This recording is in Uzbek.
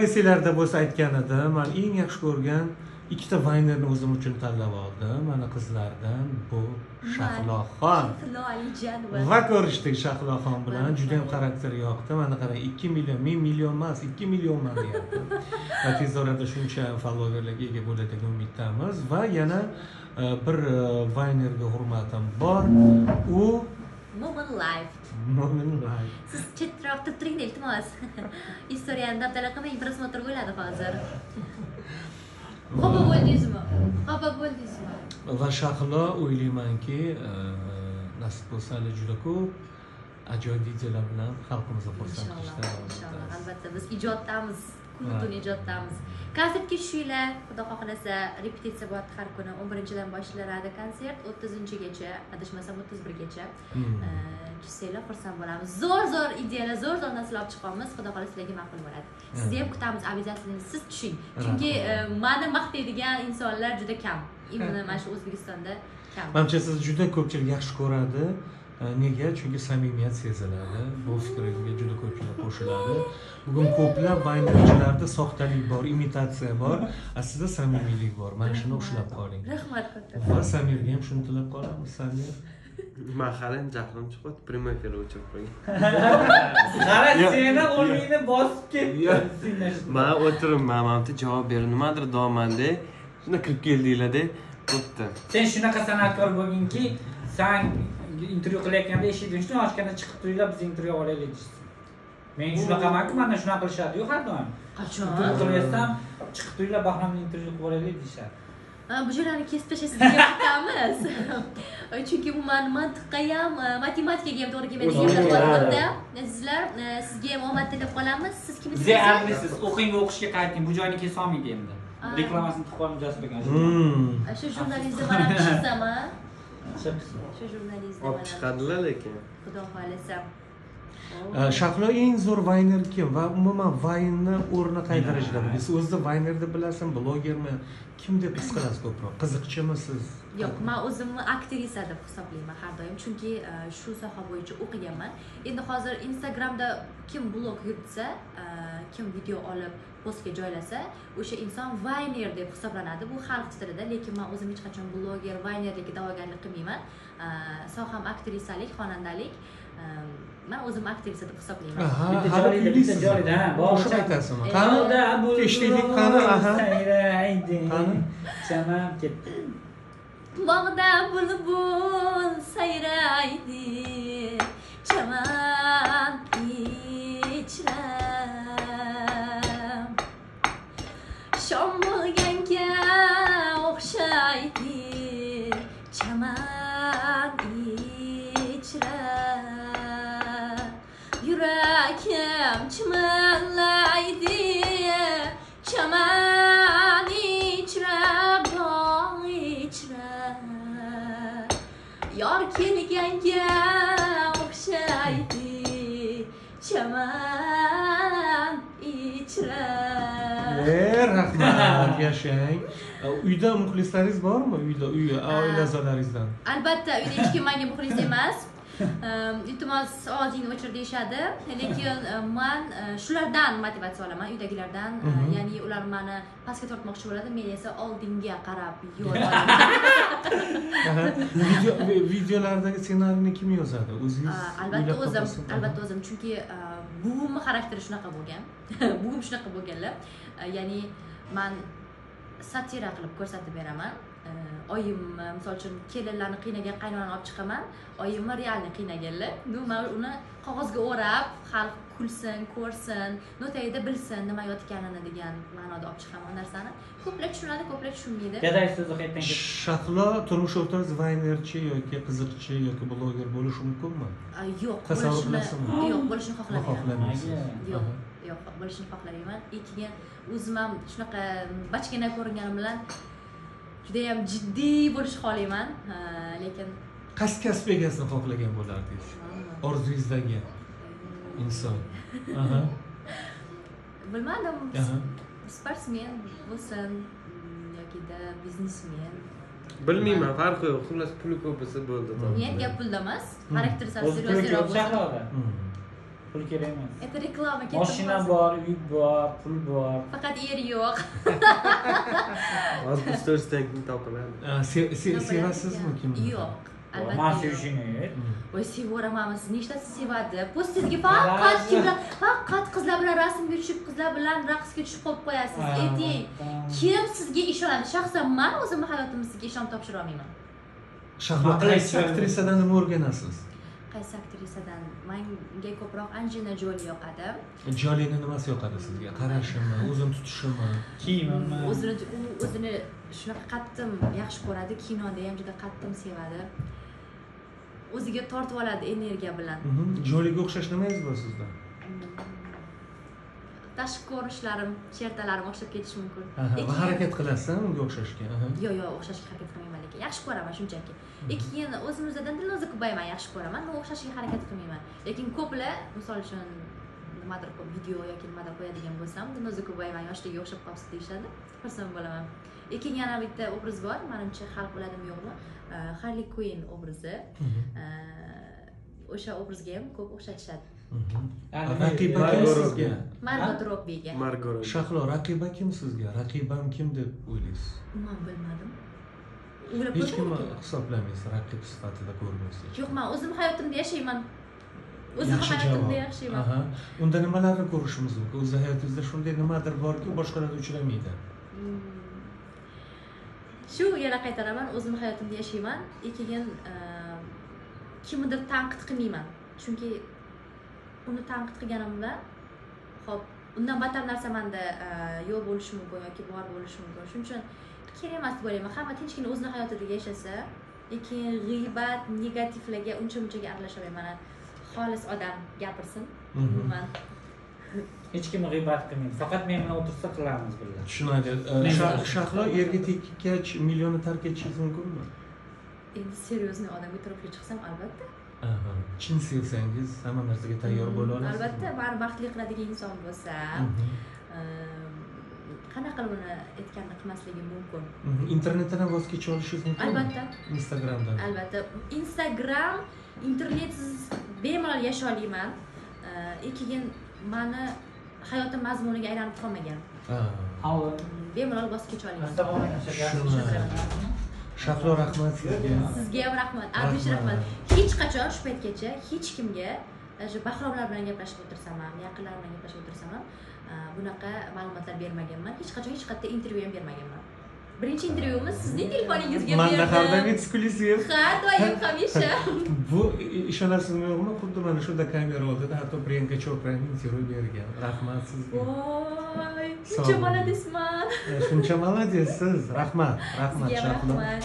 esinglarda bo'lsa aytgan edim man eng yaxshi ko'rgan ikkita vaynerni o'zim uchun tanlab oldim. Mana qizlardan bu shahloxon. Va ko'rishdik shahloxon bilan. Juda yam xarakteri yoqdi. Mana qarang ikki million men million emas ikki millionman deyapti. Va tez orada shuncha followerlarga ega bo'ladi degan umiddamiz. Va yana e, bir e, vaynerga hurmatim bor. U Moment Life. Mo'min Live. Siz chetroqda turing iltimos. Istoriyani dabdala qilmang, prosmotr bo'ladi hozir. Xafa bo'ldingizmi? Xafa bo'ldingizmi? va shahlo o'ylaymanki nasib bo'lsa hali juda ko'p ajoyib videolar bilan xalqimizni xursand Inshaalloh, qilishda davom inshaalloh. Albatta biz ijoddamiz. Kun Ha. tun ijoddamiz. Konsertga tushinglar. Xudo xohlasa, repetitsiya bo'ladi har kuni. 11-dan boshlanadi konsert, 30-gacha, adashmasam 31gacha. Hmm. tushsanglar xursand bo'lamiz zo'r zo'r ideyalar zo'r zo'r narsalar olib chiqamiz xudo xohlasa sizlarga ma'qul bo'ladi sizni ham kutamiz обязательно siz tushing chunki e, mani maqtaydigan insonlar juda kam именно mana shu o'zbekistonda kam manimcha siz juda ko'pchilik yaxshi ko'radi nega chunki samimiyat seziladi bu fikrimga juda ko'pchilik qo'shiladi bugun ko'plab vaynerchilarda soxtalik bor imitatsiya bor aslida samimiylik bor mana shuni ushlab qoling rahmat katta va samirga ham shuni tilab qolamiz samir man hali ham jahlim chiqyapti prямой efir o'chirib qo'ying qara seni o'rningni bosib ketdi man o'tiribman mana bitta javob ber nimadir deyapmanda shunda kirib keldinglarda bo'pti sen shunaqa san'atkor bo'lginki san intervyu qilayotganda eshikni shuni ochganda chiqib turinglar biz intervyu olaylik deysiz men shunaqamanku mandan shunaqa qilishadiyu har doim intervyu qachon qilyapsam chiqib turinglar bahramni intervyu qilib olaylik deyishadi. Ha, bu joylarni kesib tashlaysiz degan kutamiz chunki umuman mantiqqa ham e, matematikaga ham to'g'ri kelmaydigan sizlar e, sizga ham omad tilab qolamiz. Siz kim biza adresiz o'qing va o'qishga qayting bu joyni kesib olmaydi endi reklamasini qilib qo'yamiz jasurbek Hmm. shu jurnalistda man ham chiqsam a olib chiqadilar lekin xudo xohlasa shahlo eng zo'r vayner kim va umuman vaynni o'rni qay darajada bilaysiz o'zida vaynerni bilasizmi blogermi kim deb his qilasiz ko'proq qiziqchimisiz yo'q man o'zimni aktrisa deb hisoblayman har doim chunki shu soha bo'yicha o'qiganman endi hozir instagramda kim blog yuritsa kim video olib postga joylasa o'sha inson vayner deb hisoblanadi. Bu xalq tilida lekin man o'zim hech qachon bloger vaynerlikka da'vogarlik qilmayman. Soham aktrisalik xonandalik. Man o'zimni aktrisa deb hisoblayman. Qo'shiq aytasizmi qani? Eshitaylik qani? Aha. sayraydi Qani? chamam ketdi. Bog'da bulbul sayraydi chaman ichra shom bo'lganga o'xshaydi. Chaman ichra. Yurakim chimirlaydi chaman ichra bog' ichra. Yor kelganga o'xshaydi. Chaman ichra. E rahmat yashang. Uyda muxlislaringiz bormi uyda uy oila a'zolaringizdan albatta uyda hech kim manga muxlis emas. Iltimos ovozingni o'chir deyishadi. Lekin man shulardan motivatsiya olaman uydagilardan. Mhm. ya'ni ular mani pastga tortmoqchi bo'ladi men esa oldinga qarab yo'l videolardagi ssenariyni kim yozadi? O'zingiz albatta o'zim albatta o'zim. Chunki buvimni xarakteri shunaqa bo'lgan. Buvim shunaqa bo'lganlar. Ya'ni man satira qilib ko'rsatib beraman. Oyim e, misol uchun kelinlarni qiynagan qaynonani olib chiqaman. Oyimni realniy qiynaganlar. Ну man uni qog'ozga o'rab xalq kulsin ko'rsin ну tagida bilsin nima yotganini degan ma'noda olib chiqaman u narsani. Ko'plar tushunadi ko'plar tushunmaydi. Gaday so'zi qayerdan shahlo turmush o'rtog'ingiz vaynerchi yoki qiziqchi yoki bloger bo'lishi mumkinmi? Yo'q Tasavvur qilasizmi? yo'q bo'lishini xohlamayman. Xohlamaysiz. Yo'q. Yo'q bo'lishini xohlamayman и keyin o'zim ham shunaqa bachkana ko'ringanim bilan judayam jiddiy bo'lishni xohlayman. Lekin qaysi kasb egasini xohlagan bo'lardingiz? Orzungizdagi inson. Aha. Bilmadim. Aha. Sportsmen bo'lsin yokida biznesmen. Bilmayman farqi yo'q. Xullas puli ko'p bo'lsa bo'ldi. Men gap pulda emas xarakter seryoz puli pul kerak emas это reklama ketdi moshina bor uy bor pul bor. Faqat er yo'q. Hozir to'rtta topiladi. Sevasizmi kimni yo'q man sevishini voy sevaverman siz nechtasi sevadi postingizga faqat Razı. kimlar faqat qizlar bilan rasmga tushib qizlar bilan raqsga tushib qolib qo'yasiz ayting kim sizga ishonadi shaxsan man o'zimni hayotimni sizga ishonib topshira olmayman shahlo Aql qaysi aytishadi. aktrisadan nima o'rganasiz qaysi aktrisadan? Manga ko'proq anjina joli yoqadi. Jolini nimasi yoqadi sizga? Qarashimi o'zini tutishimi? Kiyimimi o'zini u o'zini shunaqa qattiq yaxshi ko'radi. Kinoda ham juda qattiq sevadi. O'ziga tortib oladi energiya bilan. Mhm. joliga o'xshash nimangiz bor sizda tashqi ko'rinishlarim shertalarim o'xshab ketishi mumkin. Va harakat qilasiz unga o'xshashga? Yo'q yo'q o'xshashga harakat qilmayman lekin yaxshi ko'raman shunchaki. Lekin o'zimizdan dilnoza kubayman yaxshi ko'raman но o'xshashga harakat qilmayman. Lekin ko'plar misol uchun nimadir video yoki nimadir qo'yadigan bo'lsam dilnoza kubayman yoshligiga o'xshab qolibsiz deyishadi xursand bo'laman. Lekin yana bitta obraz bor manimcha xalq biladimi yo'qmi harli quin obrazi. Mhm. o'sha obrazga ham ko'p o'xshatishadi. Mhm. Raqiba Margot kim margot robbiga margo shahlo raqiba kim sizga raqibam kim deb o'ylaysiz man bilmadim o'ylab hech kimni hisoblamaysiz raqib sifatida ko'rmaysiz yo'q man o'zimni hayotimda yashayman yaxshi hayotimda yashayman unda nimalarni ko'rishimiz mumkin o'zi hayotingizda shunday nimadir borki boshqalarda uchramaydi shu yana qaytaraman o'zimni hayotimda yashayman и keyin kimnidir tanqid qilmayman chunki uni tanqid qilganim bilan hop undan battar narsa manda e, yo'q bo'lishi mumkin yoki bor bo'lishi mumkin. Shuning uchun kerak emas deb o'ylayman. Hamma tinchgina o'zini hayotida yashasa lekin g'iybat negativlarga uncha munchaga aralashmayman xolis odam gapirsin Mhm. umuman. Hech kim g'iybat qilmaydi faqat men bilan o'tirsa qilamiz birga. Tushunadi. E, shahlo erga tekkach millionni tark etishingiz mumkinmi? Endi серьезный odamga turmushga chiqsam albatta. Chin sevsangiz hamma narsaga tayyor bo'la olasiz albatta mani baxtli qiladigan inson bo'lsa Mhm. ehm, qanaqa qilib uni aytganini qilmasligim mumkin? Mhm. internetdan voz kecha olishingiz mumkinmi? Albatta. Instagramdan. Albatta. Instagram internetsiz bemalol yashay olmayman Eh, и keyin mani hayotim mazmuniga aylanib qolmagan. Bemalol voz kecha olmayman Assalomu alaykum. Shuni. Shahlo rahmat sizga. Sizga ham rahmat. Albish rahmat. Hech qachon shu paytgacha hech kimga даже bahromlar bilan gaplashib o'tirsam ham yaqinlar bilan gaplashib o'tirsam ham eh, bunaqa ma'lumotlar bermaganman. Hech qachon hech qayerda intervyu ham bermaganman birinchi intervyuimiz sizning telefoningizga mandahardan berdim eksklyuziv. Ha doim hamisha. Bu ishonasizmi yo'qmi? Xuddi mana shunda kamera oldida hatto priyanka chopraning intervyu bergan. Rahmat sizga. Voy shuncha молодецman shuncha молодецsiz rahmat rahmat sizga shahlo rahmat